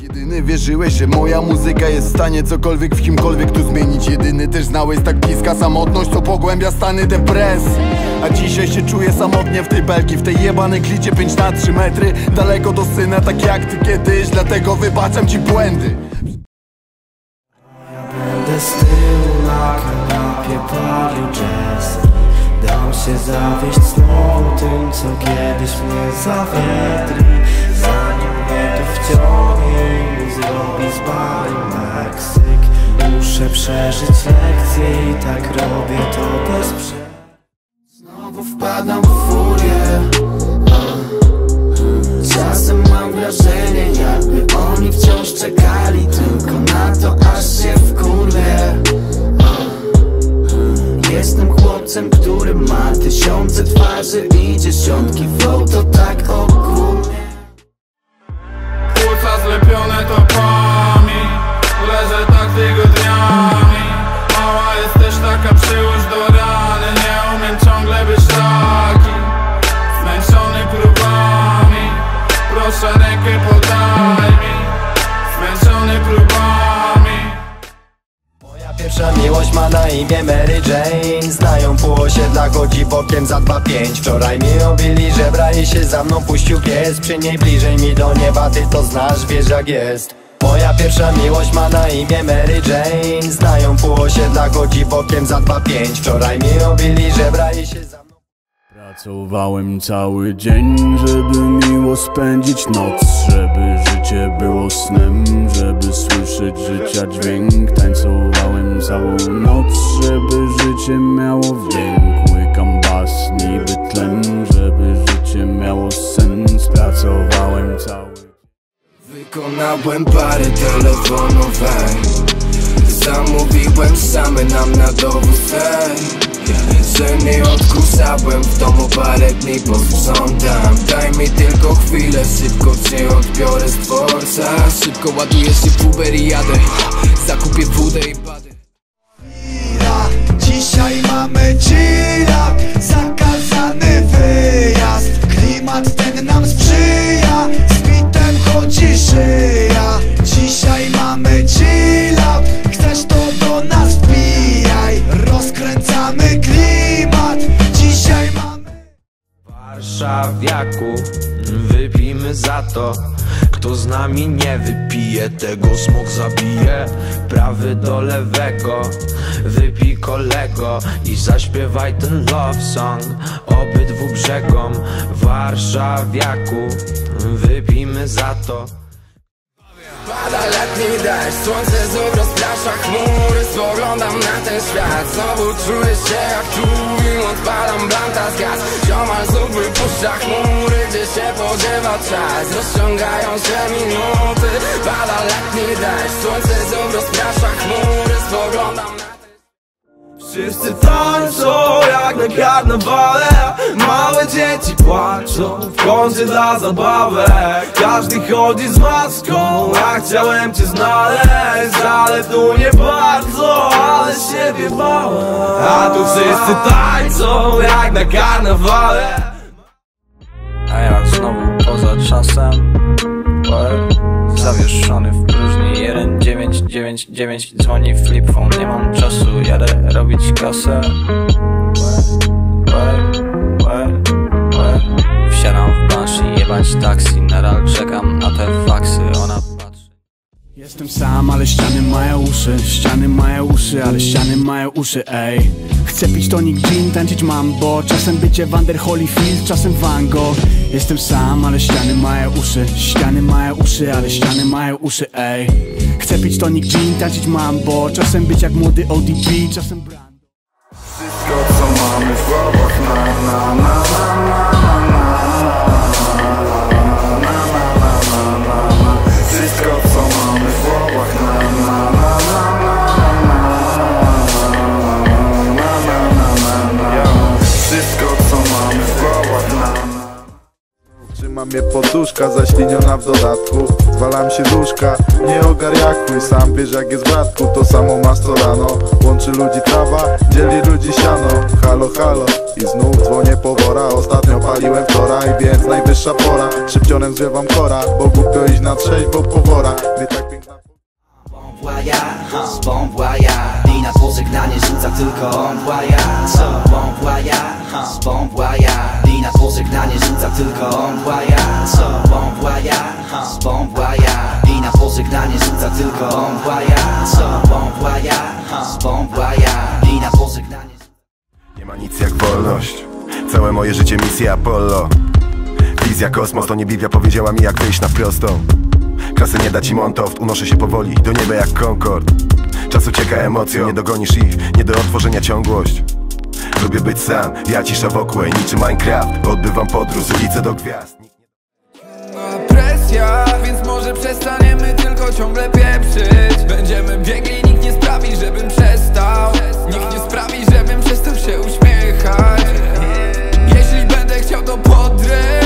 Jedyny wierzyłeś, że moja muzyka jest w stanie cokolwiek w kimkolwiek tu zmienić. Jedyny też znałeś tak bliska samotność, co pogłębia stany depresji A dzisiaj się czuję samotnie w tej belki, w tej jebanej klicie 5 na 3 metry. Daleko do syna, tak jak ty kiedyś, dlatego wybaczam ci błędy. Będę z tyłu na kanapie palił jazz Dam się zawieść znowu tym, co kiedyś mnie zawiedli Zanim mnie to wciągnie i zrobi z bali Meksyk. Muszę przeżyć lekcję i tak robię to bez przerwy Chłopcem, który ma tysiące twarzy i dziesiątki flow To tak ogólnie. Płuca zlepione topami Leżę tak tygodniami Mała jest też taka przyłóż do rany Nie umiem ciągle być taki. Zmęczony próbami Proszę rękę podaj ma na imię Mary Jane. Znają pół osiedla, chodzi bokiem za 2-5 Wczoraj mi obili żebra i się za mną puścił pies. Przy niej bliżej mi do nieba, ty to znasz, wiesz jak jest. Moja pierwsza miłość ma na imię Mary Jane. Znają pół osiedla, chodzi bokiem za 2-5 Wczoraj mi obili żebra i się Pracowałem cały dzień, żeby miło spędzić noc Żeby życie było snem, żeby słyszeć życia dźwięk. Tańcowałem całą noc, żeby życie miało wdzięk. Łykam bas, niby tlen, żeby życie miało sens. Pracowałem cały Wykonałem parę telefonów, Zamówiłem same nam na dowóz, ej Że nie odkurzałem w domu parę dni posprzątam Daj mi tylko chwilę, szybko cię odbiorę z dworca. Szybko ładuję się w Uber i jadę. Zakupię wódę i badę Dzisiaj mamy chilla, zakazany wyjazd. Klimat ten nam sprzyja, z bitem chodzi Warszawiaku Wypijmy za to. Kto z nami nie wypije Tego smok zabije. Prawy do lewego. Wypij kolego I zaśpiewaj ten love song. Obydwu brzegom Warszawiaku Wypijmy za to Pada letni deszcz, słońce znów rozprasza chmury. Spoglądam na ten świat, znowu czuję się jak tu I odpalam blanta z gaz. Ziomal znów wypuszcza chmury Gdzie się podziewa czas, rozciągają się minuty. Pada letni deszcz, słońce znów rozprasza chmury. Spoglądam na Wszyscy tańczą jak na karnawale Małe dzieci płaczą w kącie dla zabawek. Każdy chodzi z maską, a chciałem cię znaleźć Ale tu nie bardzo, ale siebie bałem. A tu wszyscy tańczą jak na karnawale. A ja znowu poza czasem Łe, Zawieszony w próżni. 1999 dzwoni flip phone Nie mam czasu, jadę robić kasę. Wsiadam w Banshee, jebać taksi. Nadal czekam na te faksy. Ona Jestem sam, ale ściany mają uszy. Ściany mają uszy, ale ściany mają uszy, ej Chcę pić tonik gin, tańczyć mambo. Czasem bycie Vander Holyfield, czasem Van Gogh. Jestem sam, ale ściany mają uszy. Ściany mają uszy, ale ściany mają uszy, ej. Chcę pić tonik gin, tańczyć mambo. Czasem być jak młody ODB, czasem Brando. Wszystko co mamy w głowach na na na na na mnie poduszka, zaśliniona w dodatku. Walam się duszka, nie ogarniakuj Sam wiesz jak jest bratku, to samo masz co rano. Łączy ludzi trawa, dzieli ludzi siano. Halo, halo. I znów dzwonię po najwyższa pora. Szybcionem zwiewam kora, bo głupio iść na trzeźwo po worach Gdy tak piękna I na pożegnanie rzuca tylko voyage Co? Bon voyage I na pożegnanie rzuca tylko bon voyage Co? Bon voyage, bon voyage. I na pożegnanie rzuca tylko bon voyage Co? Bon voyage, bon voyage. I na pożegnanie Nie ma nic jak wolność. Całe moje życie misja Apollo. Wizja kosmos to nie Biblia powiedziała mi jak wyjść na prostą. Kasy nie da ci montoft, unoszę się powoli do nieba jak Concorde Czas ucieka emocją, nie dogonisz ich, nie do otworzenia ciągłość Lubię być sam, ja cisza wokół, ej, niczym Minecraft. Odbywam podróż z do gwiazd. Presja Więc może przestaniemy tylko ciągle pieprzyć. Będziemy biegli, nikt nie sprawi, żebym przestał. Nikt nie sprawi, żebym przestał się uśmiechać. Jeśli będę chciał to podrym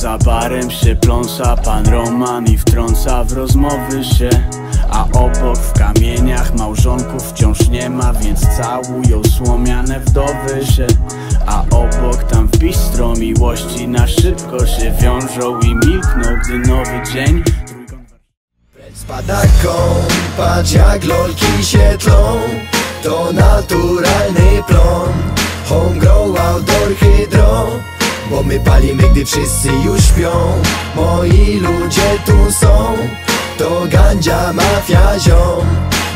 za barem się pląsa pan Roman i wtrąca w rozmowy się. A obok w kamieniach małżonków wciąż nie ma, więc całują słomiane wdowy się. A obok tam w bistro miłości na szybko się wiążą i milkną, gdy nowy dzień Spada patrz jak lolki się tlą To naturalny plon. Homegrow, outdoor, hydro Bo my palimy, gdy wszyscy już śpią. Moi ludzie tu są. To gandzia, mafia, ziom.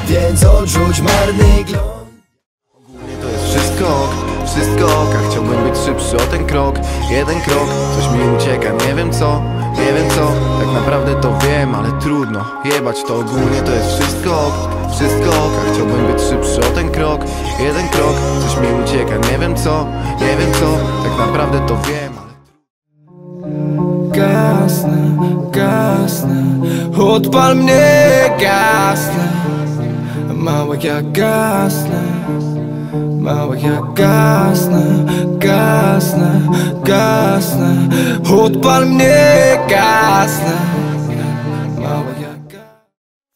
Więc odrzuć marny glon To jest wszystko, wszystko A chciałbym być szybszy o ten krok. Jeden krok, coś mi ucieka, nie wiem co Nie wiem co, tak naprawdę to wiem Ale trudno, jebać to ogólnie to jest wszystko Wszystko ok, a chciałbym być szybszy o ten krok. Jeden krok, coś mi ucieka, nie wiem co Nie wiem co, tak naprawdę to wiem ale Gasnę, gasnę Odpal mnie, gasnę. Małe jak gasnę Małe jak gasnę, Odpal mnie, gasnę Małe jak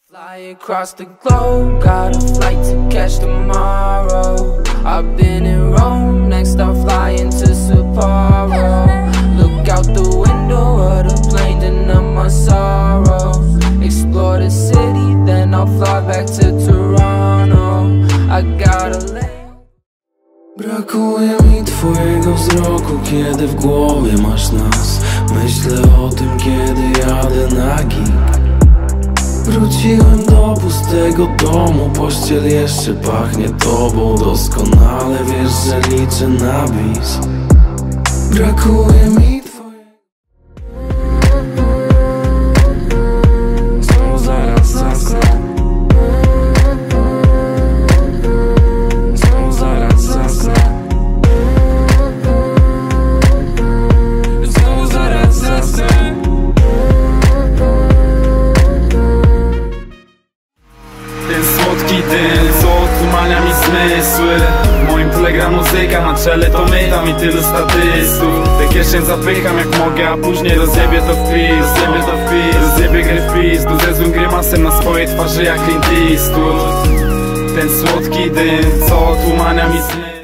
Fly across the globe, got a flight to catch tomorrow. I've been in Rome, next I'm flying to Sapporo. Look out the window of the plane, to numb my sorrows. Explore the city, then I'll fly back to Toronto. I gotta lay. Brakuje twojego wzroku, kiedy w głowie masz nas. Myślę o tym, kiedy jadę nagi. Wróciłem do pustego domu, pościel jeszcze pachnie tobą Doskonale. Wiesz, że liczę na bis. Brakuje mi czele to my, tam i tylu statystów. Tę kieszeń zapycham jak mogę, a później rozjebię to w pis Rozjebię to w pis, rozjebię grę w pis Tu ze złym grymasem na swojej twarzy jak Clint Eastwood. Ten słodki dym, co otumania mi zmysły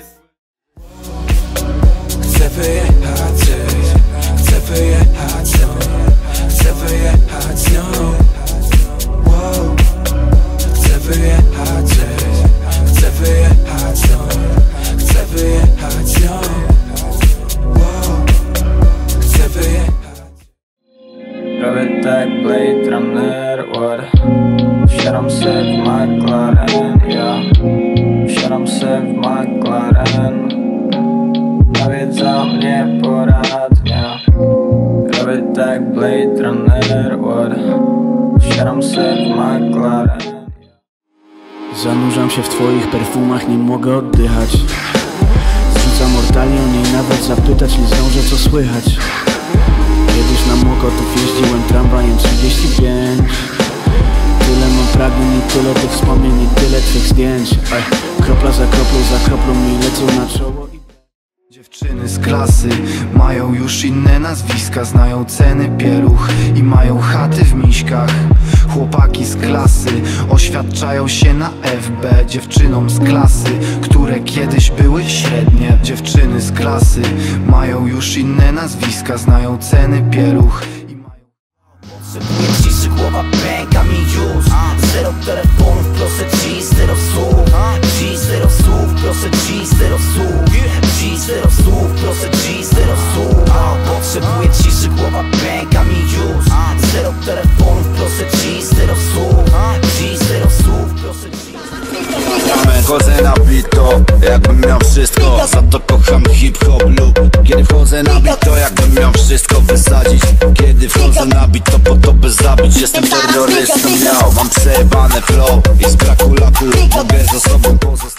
Runner, what? Wsiadam se w McLaren Zanurzam się w twoich perfumach, nie mogę oddychać Zrzucam mortalion i nawet zapytać nie zdążę co słychać Kiedyś na Mokotów jeździłem tramwajem 35 Tyle mam pragnień i tyle tych wspomnień i tyle twych zdjęć Ej, Kropla za kroplą, za kroplą mi lecą na czoło. Dziewczyny z klasy mają już inne nazwiska Znają ceny pieluch i mają chaty w miśkach. Chłop chłopaki z klasy Oświadczają się na FB dziewczynom z klasy Które kiedyś były średnie. Dziewczyny z klasy Mają już inne nazwiska Znają ceny pieluch Potrzebuję ciszy, głowa pęka mi już. Zero telefonów, proszę ci, zero słów. Ci, zero słów, proszę ci, zero słów wszystko. Za to kocham hip-hop lub Kiedy wchodzę na bit, to jakbym miał wszystko wysadzić. Kiedy wchodzę na bit, to po to by zabić. Jestem terrorystą, miał, mam przejebane flow. I z braku laku mogę za sobą pozostawić